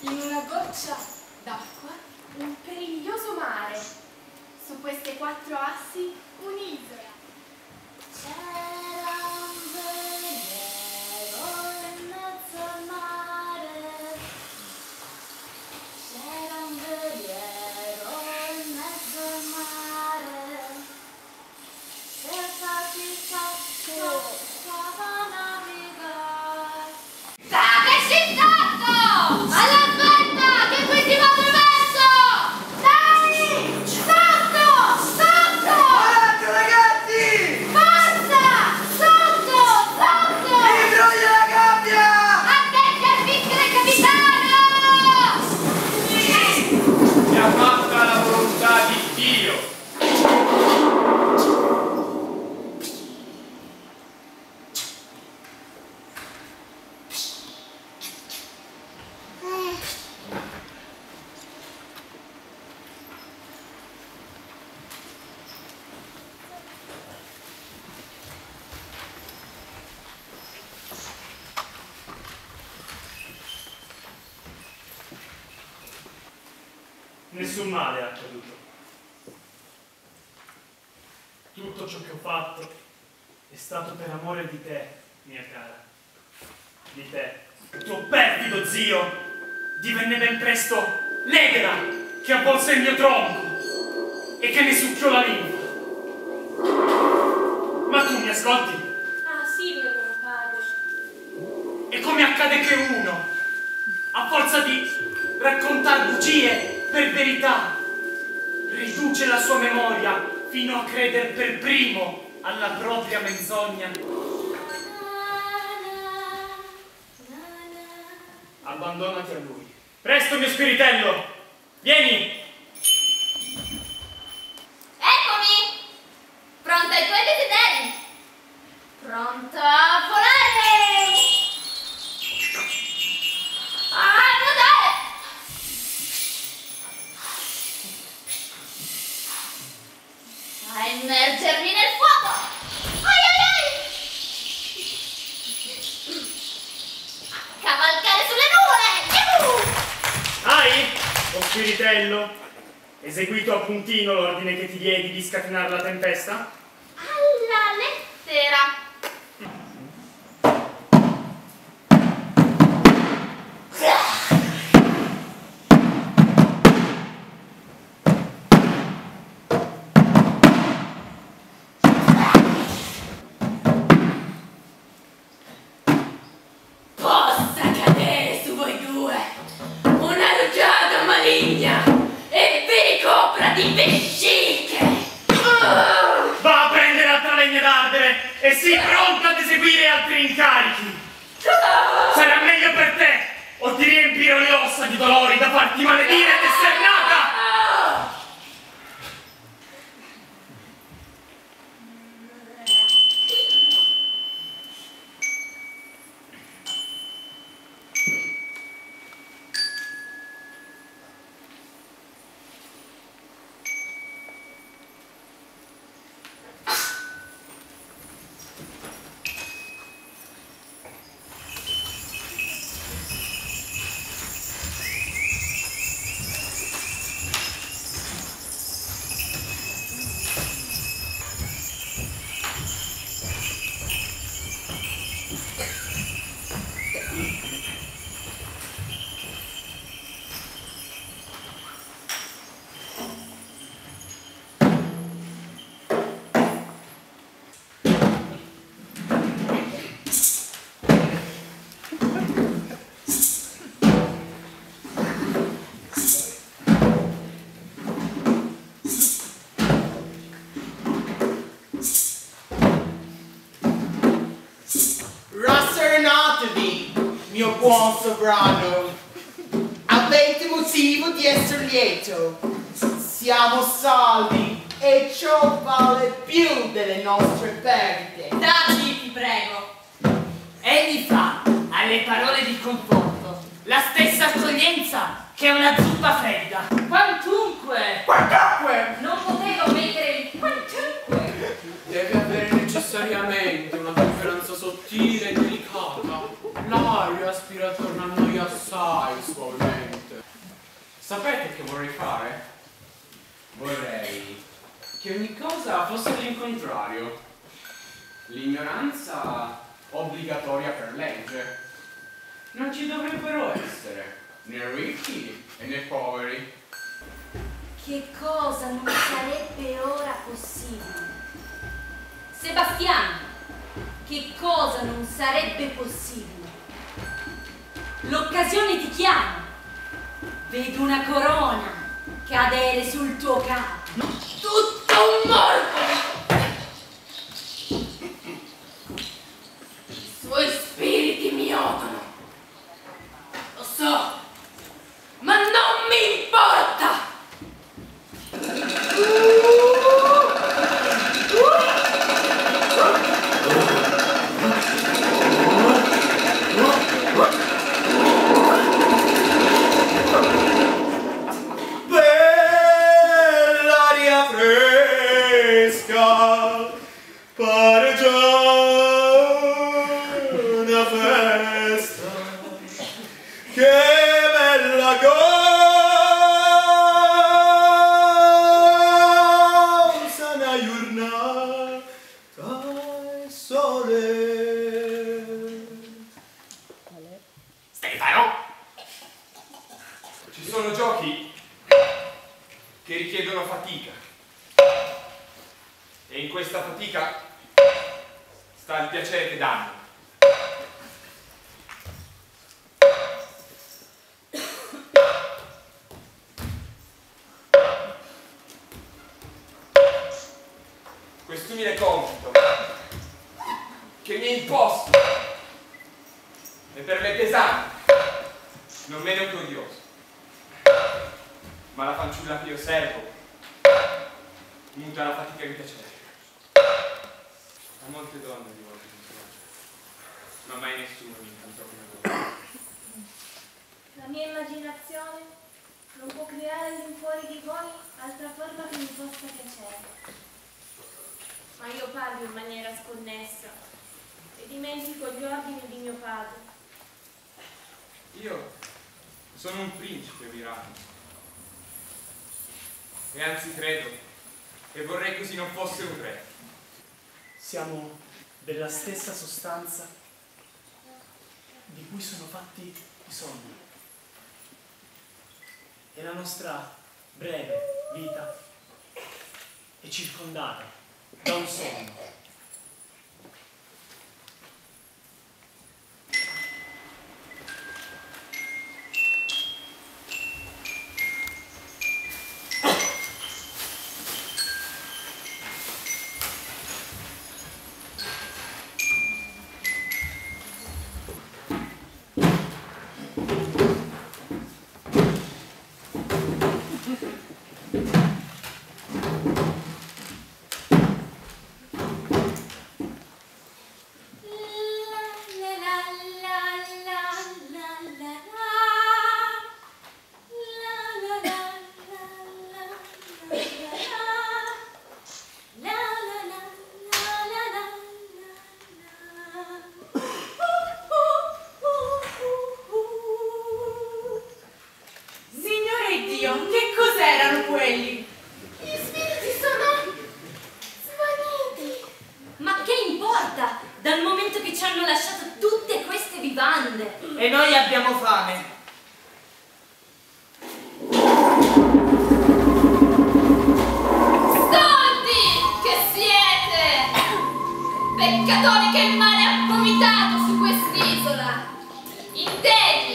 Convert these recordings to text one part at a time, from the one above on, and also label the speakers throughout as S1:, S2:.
S1: In una goccia d'acqua un periglioso mare. Su queste quattro assi un'isola.
S2: C'era fatto
S3: Nessun male è accaduto. Tutto ciò che ho fatto è stato per amore di te, mia cara. Di te. Il tuo perfido zio divenne ben presto l'edera che avvolse il mio tronco e che ne succhiò la linfa. Ma tu mi ascolti?
S1: Ah sì, mio buon padre.
S3: E come accade che uno, a forza di raccontare bugie per verità, riduce la sua memoria fino a credere per primo alla propria menzogna? Abbandonati a lui. Presto, mio spiritello! Vieni! O spiritello, eseguito a puntino l'ordine che ti diedi di scatenare la tempesta?
S2: Alla lettera!
S3: Ti riempirò le ossa di dolori da farti maledire ed esternata!
S4: Ah!
S5: Buon sovrano. Avete motivo di essere lieto. Siamo salvi e ciò vale più delle nostre perdite.
S4: Taci, ti prego.
S5: Egli fa, a
S4: alle parole di conforto, la stessa accoglienza che una zuppa fredda.
S6: Sapete che vorrei fare? Vorrei che ogni cosa fosse all'incontrario. L'ignoranza obbligatoria per legge. Non ci dovrebbero essere né ricchi e né poveri.
S2: Che cosa non sarebbe ora possibile?
S4: Sebastiano,
S2: Che cosa non sarebbe possibile?
S4: l'occasione ti chiama. Vedo una corona cadere sul tuo capo.
S2: Tutto un morto!
S7: praise God, but John of came and questa fatica sta il piacere che danno. Quest'umile compito che mi è imposto e per me pesante, non meno che odioso. Ma la fanciulla che io servo muta la fatica di piacere. A molte donne di volte mi piace, ma mai nessuno mi incantò come voi.
S1: La mia immaginazione non può creare all'infuori di voi altra forma che mi possa piacere. Ma io parlo in maniera sconnessa e dimentico gli ordini di mio padre.
S7: Io sono un principe virato. E anzi credo, e vorrei così non fosse un re.
S3: Siamo della stessa sostanza di cui sono fatti i sogni. E la nostra breve vita è circondata da un sogno.
S4: Hanno lasciato tutte queste vivande?
S5: E noi abbiamo fame.
S2: Stolti che siete! Peccatori che il male ha vomitato su quest'isola! Indegni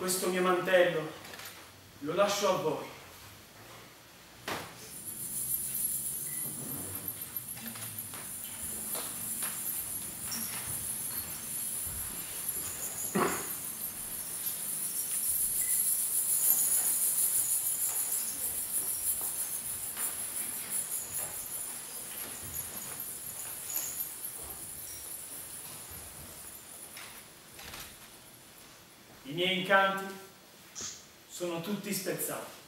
S3: questo mio mantello lo lascio a voi. I miei incanti sono tutti spezzati.